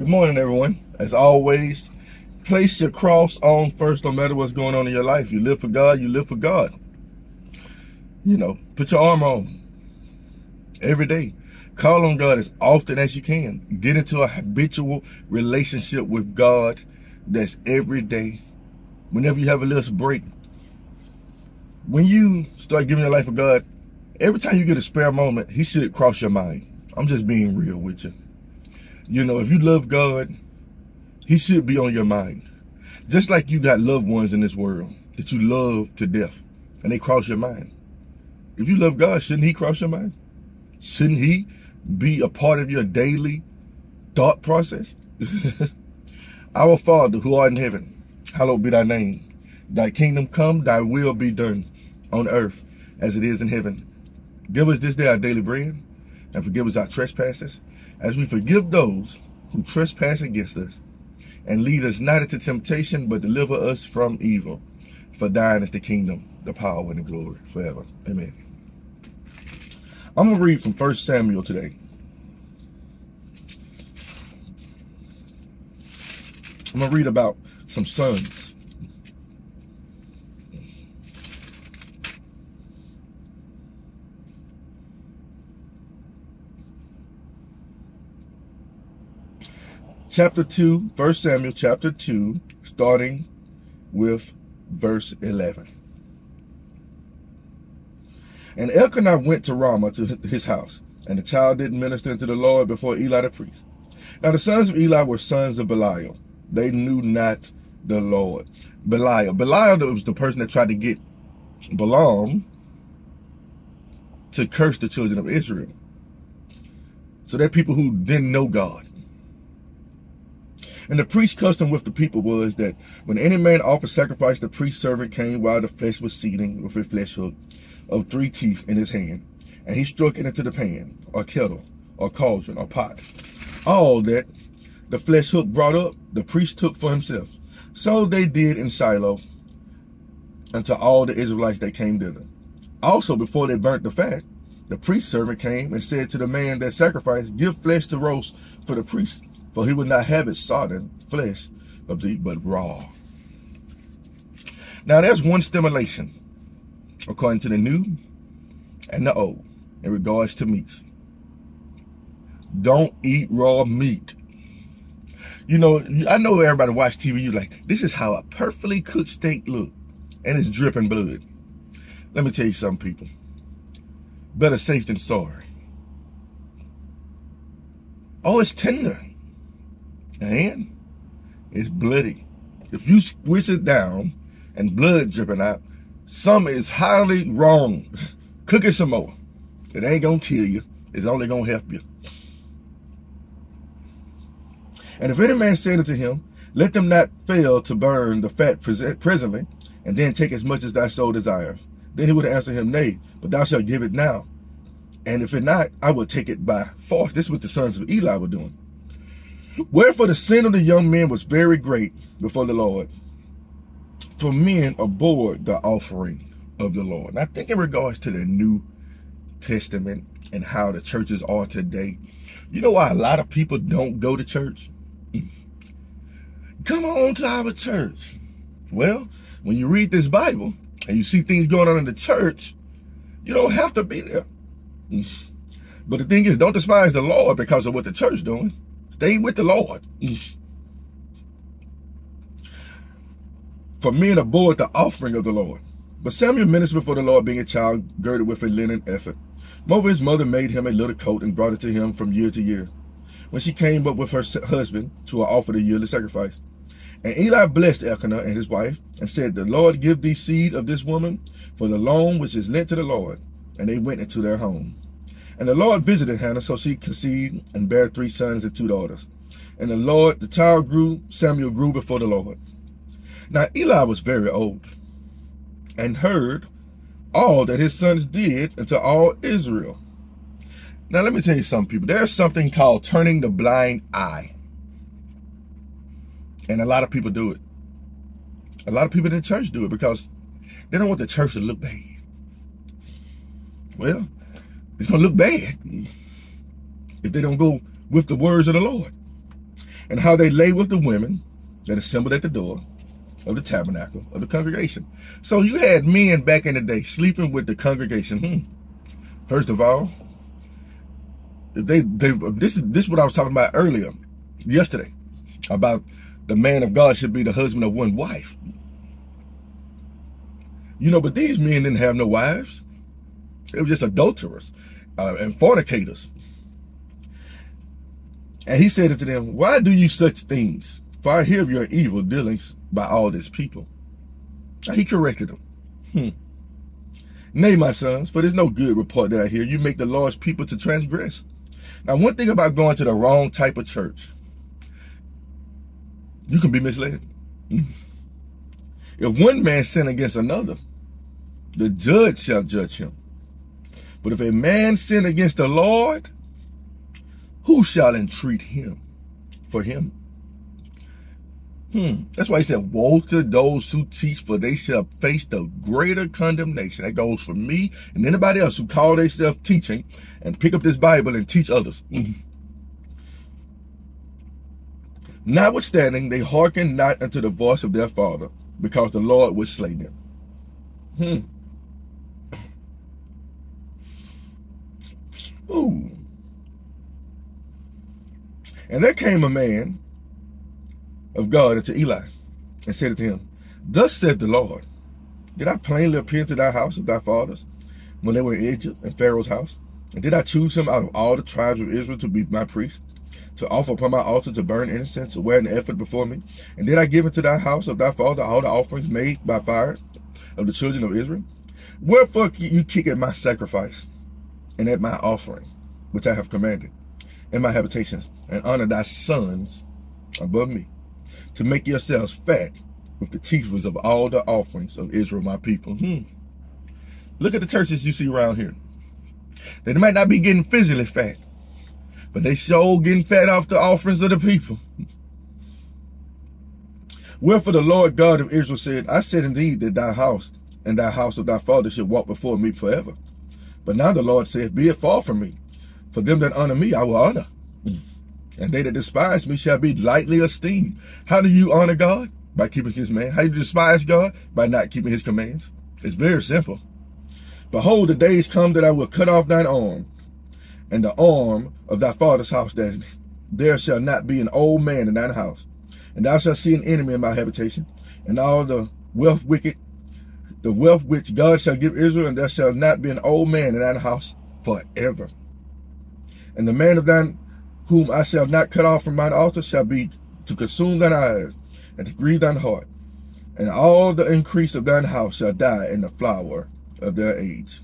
Good morning, everyone. As always, place your cross on first, no matter what's going on in your life. You live for God, you live for God. You know, put your armor on every day. Call on God as often as you can. Get into a habitual relationship with God that's every day. Whenever you have a little break. When you start giving your life to God, every time you get a spare moment, he should cross your mind. I'm just being real with you. You know, if you love God, he should be on your mind. Just like you got loved ones in this world that you love to death and they cross your mind. If you love God, shouldn't he cross your mind? Shouldn't he be a part of your daily thought process? Our Father who art in heaven, hallowed be thy name. Thy kingdom come, thy will be done on earth as it is in heaven. Give us this day our daily bread and forgive us our trespasses as we forgive those who trespass against us. And lead us not into temptation, but deliver us from evil. For thine is the kingdom, the power, and the glory forever. Amen. I'm going to read from 1 Samuel today. I'm going to read about some sons chapter 2, 1 Samuel chapter 2, starting with verse 11. And Elkanah went to Ramah to his house, and the child didn't minister unto the Lord before Eli the priest. Now the sons of Eli were sons of Belial. They knew not the Lord. Belial. Belial was the person that tried to get Balaam to curse the children of Israel. So they're people who didn't know God. And the priest's custom with the people was that when any man offered sacrifice, the priest servant came while the flesh was seething with a flesh hook of three teeth in his hand, and he struck it into the pan, or kettle, or cauldron, or pot. All that the flesh hook brought up, the priest took for himself. So they did in Shiloh unto all the Israelites that came thither. Also, before they burnt the fat, the priest servant came and said to the man that sacrificed, Give flesh to roast for the priest for he would not have it sodden flesh of thee, but raw. Now there's one stimulation, according to the new and the old, in regards to meats. Don't eat raw meat. You know, I know everybody watch TV, you're like, this is how a perfectly cooked steak look, and it's dripping blood. Let me tell you something, people. Better safe than sorry. Oh, it's tender and it's bloody. If you squish it down and blood dripping out, something is highly wrong. Cook it some more. It ain't gonna kill you. It's only gonna help you. And if any man said unto him, let them not fail to burn the fat presently, and then take as much as thy soul desires. Then he would answer him, Nay, but thou shalt give it now. And if it not, I will take it by force. This is what the sons of Eli were doing. Wherefore the sin of the young men was very great before the Lord. For men abhorred the offering of the Lord. And I think in regards to the New Testament and how the churches are today, you know why a lot of people don't go to church? Come on to our church. Well, when you read this Bible and you see things going on in the church, you don't have to be there. But the thing is, don't despise the Lord because of what the church doing. Stay with the Lord. For men abhorred the offering of the Lord. But Samuel ministered before the Lord, being a child, girded with a linen ephod. Moreover, his mother made him a little coat and brought it to him from year to year. When she came up with her husband to offer the yearly sacrifice. And Eli blessed Elkanah and his wife, and said, The Lord give thee seed of this woman for the loan which is lent to the Lord. And they went into their home. And the Lord visited Hannah, so she conceived and bare three sons and two daughters. And the Lord, the child grew, Samuel grew before the Lord. Now Eli was very old, and heard all that his sons did unto all Israel. Now let me tell you something, people. There's something called turning the blind eye. And a lot of people do it. A lot of people in the church do it because they don't want the church to look bad. Well, it's going to look bad if they don't go with the words of the Lord. and how they lay with the women that assembled at the door of the tabernacle of the congregation. So you had men back in the day sleeping with the congregation. Hmm. First of all, they they this is this is what I was talking about earlier, yesterday, about the man of God should be the husband of one wife. You know, but these men didn't have no wives. They were just adulterers uh, and fornicators. And he said to them, Why do you such things? For I hear of your evil dealings by all this people. And he corrected them. Hmm. Nay, my sons, for there's no good report that I hear. You make the Lord's people to transgress. Now, one thing about going to the wrong type of church, you can be misled. Hmm. If one man sin against another, the judge shall judge him. But if a man sin against the Lord, who shall entreat him for him? Hmm. That's why he said, Woe to those who teach, for they shall face the greater condemnation. That goes for me and anybody else who call themselves teaching and pick up this Bible and teach others. Hmm. Notwithstanding, they hearken not unto the voice of their father, because the Lord would slay them. Hmm. Ooh. And there came a man of God unto Eli and said to him, Thus saith the Lord, Did I plainly appear to thy house of thy fathers when they were in Egypt and Pharaoh's house? And did I choose him out of all the tribes of Israel to be my priest, to offer upon my altar to burn incense, to wear an ephod before me? And did I give unto thy house of thy father all the offerings made by fire of the children of Israel? Wherefore you kick at my sacrifice and at my offering, which I have commanded, in my habitations, and honor thy sons above me, to make yourselves fat with the chiefs of all the offerings of Israel, my people. Hmm. Look at the churches you see around here. They might not be getting physically fat, but they sure getting fat off the offerings of the people. Wherefore the Lord God of Israel said, I said indeed that thy house and thy house of thy father should walk before me forever. But now the Lord saith, Be it far from me. For them that honor me, I will honor. Mm. And they that despise me shall be lightly esteemed. How do you honor God? By keeping his man. How do you despise God? By not keeping his commands. It's very simple. Behold, the days come that I will cut off thine arm, and the arm of thy father's house, that there shall not be an old man in thine house. And thou shalt see an enemy in my habitation, and all the wealth wicked, the wealth which God shall give Israel, and there shall not be an old man in thine house forever. And the man of thine whom I shall not cut off from mine altar shall be to consume thine eyes and to grieve thine heart. And all the increase of thine house shall die in the flower of their age.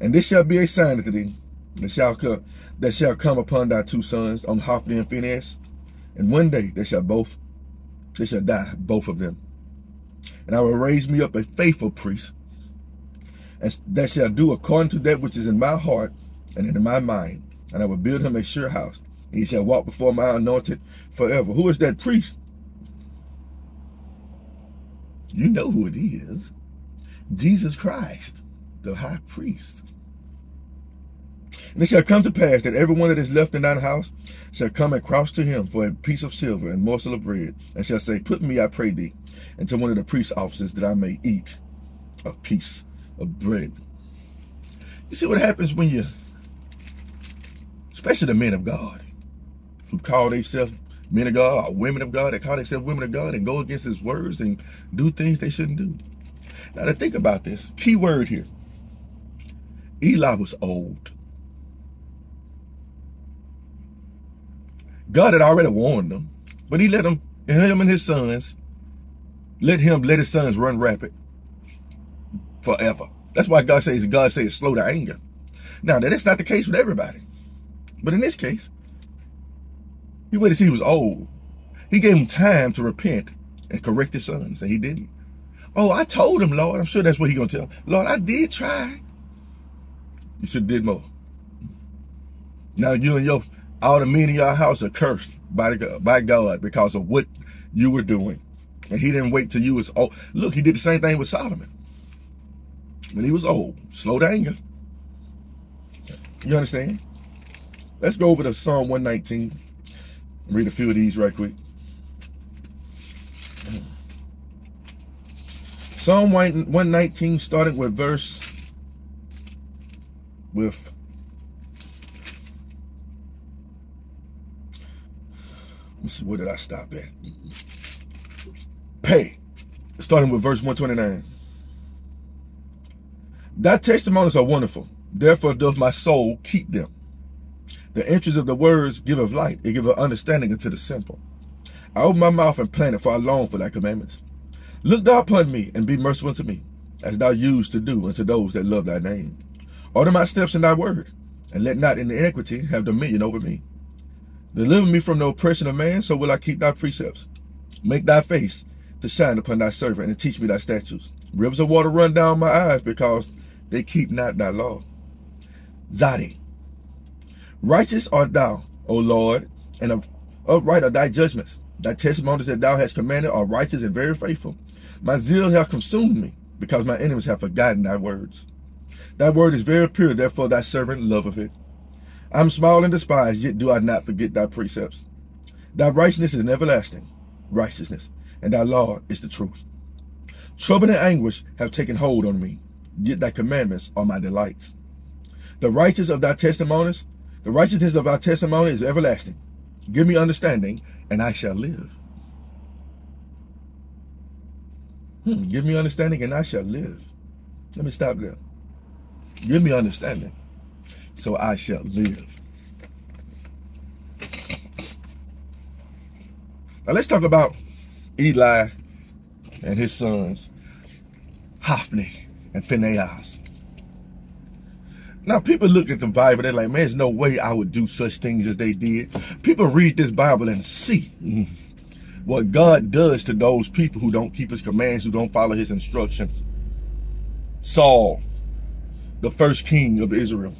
And this shall be a sign to thee that shall come, that shall come upon thy two sons, on Hophni and Phinehas. And one day they shall both, they shall die, both of them. And I will raise me up a faithful priest, and that shall do according to that which is in my heart and in my mind. And I will build him a sure house, And he shall walk before my anointed forever. Who is that priest? You know who it is. Jesus Christ, the high priest. And it shall come to pass that everyone that is left in thine house shall come and cross to him for a piece of silver and morsel of bread, and shall say, Put me, I pray thee, into one of the priest's offices that I may eat a piece of bread. You see what happens when you, especially the men of God, who call themselves men of God or women of God, they call themselves women of God and go against his words and do things they shouldn't do. Now to think about this, key word here. Eli was old. God had already warned them, but he let him, him and his sons, let him let his sons run rapid forever. That's why God says, God says slow to anger. Now, that's not the case with everybody. But in this case, he waited till he was old. He gave him time to repent and correct his sons, and he didn't. Oh, I told him, Lord. I'm sure that's what he gonna tell. Lord, I did try. You should have did more. Now you and your all the men in your house are cursed by the, by God because of what you were doing. And he didn't wait till you was old. Look, he did the same thing with Solomon. When he was old, slow to anger. You understand? Let's go over to Psalm 119 Read a few of these right quick. Psalm 119, starting with verse with see, where did I stop at? Pe, starting with verse 129. Thy testimonies are wonderful, therefore doth my soul keep them. The entrance of the words give of light, it giveth understanding unto the simple. I open my mouth and plan it, for I long for thy commandments. Look thou upon me and be merciful unto me, as thou used to do unto those that love thy name. Order my steps in thy word, and let not in iniquity have dominion over me. Deliver me from the oppression of man, so will I keep thy precepts. Make thy face to shine upon thy servant, and teach me thy statutes. Rivers of water run down my eyes, because they keep not thy law. Tzaddi. Righteous art thou, O Lord, and upright are thy judgments. Thy testimonies that thou hast commanded are righteous and very faithful. My zeal hath consumed me, because my enemies have forgotten thy words. Thy word is very pure, therefore thy servant loveth it. I am small and despised, yet do I not forget thy precepts. Thy righteousness is an everlasting righteousness, and thy law is the truth. Trouble and anguish have taken hold on me, yet thy commandments are my delights. The righteous of thy testimonies, the righteousness of thy testimony is everlasting. Give me understanding, and I shall live. Hmm, give me understanding and I shall live. Let me stop there. Give me understanding so I shall live. Now let's talk about Eli and his sons, Hophni and Phinehas. Now, people look at the Bible, they're like, man, there's no way I would do such things as they did. People read this Bible and see what God does to those people who don't keep his commands, who don't follow his instructions. Saul, the first king of Israel,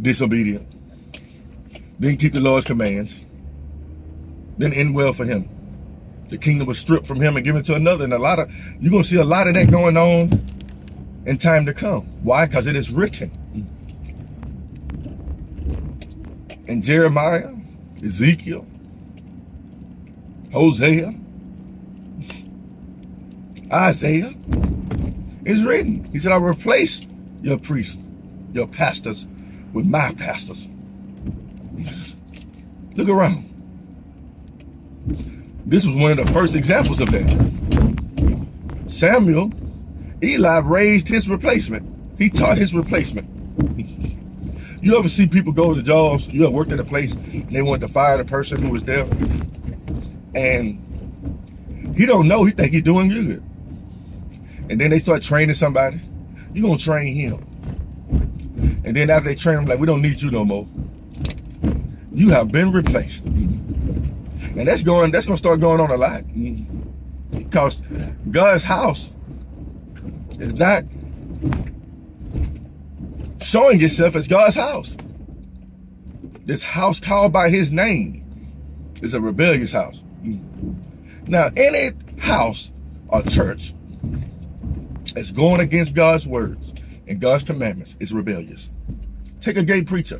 disobedient, didn't keep the Lord's commands, didn't end well for him. The kingdom was stripped from him and given to another. And a lot of, you're to see a lot of that going on in time to come. Why? Because it is written. In Jeremiah, Ezekiel, Hosea, Isaiah, it's written. He said, I replace your priests, your pastors, with my pastors. Look around. This was one of the first examples of that. Samuel, Eli raised his replacement. He taught his replacement. You ever see people go to jobs, you ever worked at a place, and they want to fire the person who was there? and he don't know. He think he's doing good. And then they start training somebody. You gonna train him. And then after they train them, like, we don't need you no more. You have been replaced. And that's going, that's gonna start going on a lot. Because God's house is not showing itself as God's house. This house called by his name is a rebellious house. Now, any house or church is going against God's words and God's commandments is rebellious. Take a gay preacher.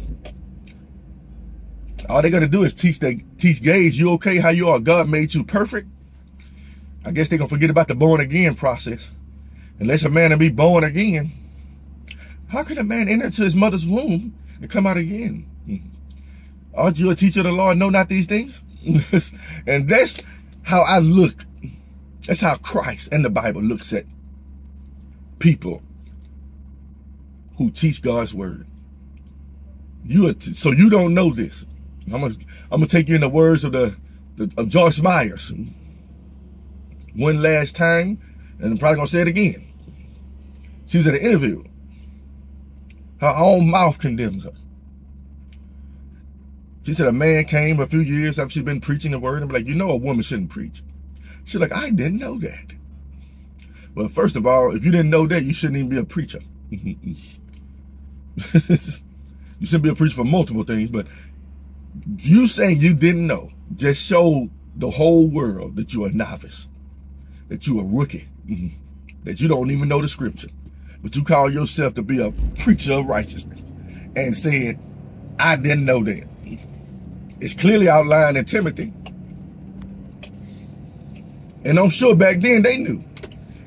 All they're going to do is teach they teach gays, you okay how you are? God made you perfect. I guess they're going to forget about the born again process. Unless a man be born again, how can a man enter into his mother's womb and come out again? Aren't you a teacher of the law and know not these things? and that's how I look. That's how Christ and the Bible looks at people who teach God's word. You are so you don't know this. I'm gonna I'm gonna take you in the words of the, the of Joyce Myers. One last time, and I'm probably gonna say it again. She was at an interview. Her own mouth condemns her. She said a man came a few years after she'd been preaching the word and be like, you know a woman shouldn't preach. She's like, I didn't know that. Well, first of all, if you didn't know that, you shouldn't even be a preacher. you shouldn't be a preacher for multiple things, but you saying you didn't know just showed the whole world that you're a novice, that you're a rookie, mm-hmm, that you don't even know the scripture, but you call yourself to be a preacher of righteousness and said, I didn't know that. It's clearly outlined in Timothy. And I'm sure back then they knew.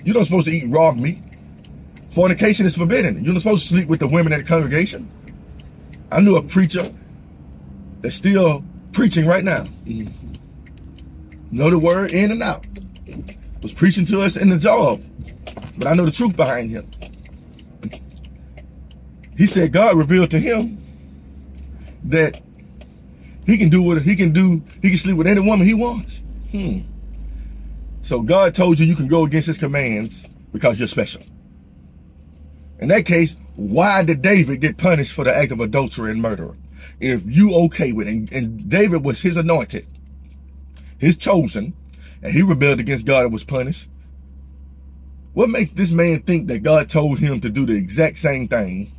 You're not supposed to eat raw meat. Fornication is forbidden. You're not supposed to sleep with the women in the congregation. I knew a preacher that's still preaching right now. Mm-hmm. Know the word in and out. Was preaching to us in the job. But I know the truth behind him. He said God revealed to him that he can do what he can do. He can sleep with any woman he wants. Hmm. So God told you you can go against his commands because you're special. In that case, why did David get punished for the act of adultery and murder? If you okay with it, and, and David was his anointed, his chosen, and he rebelled against God and was punished. What makes this man think that God told him to do the exact same thing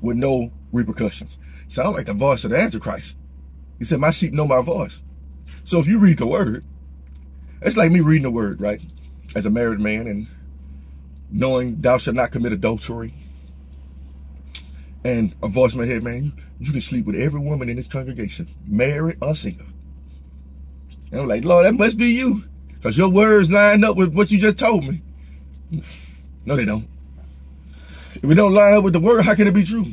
with no repercussions? Sound like the voice of the Antichrist. He said, my sheep know my voice. So if you read the word, it's like me reading the word, right? As a married man and knowing thou shalt not commit adultery. And a voice in my head, man, you, can sleep with every woman in this congregation, married or single. And I'm like, Lord, that must be you. Because your words line up with what you just told me. No, they don't. If we don't line up with the word, how can it be true?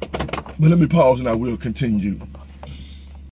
But let me pause and I will continue.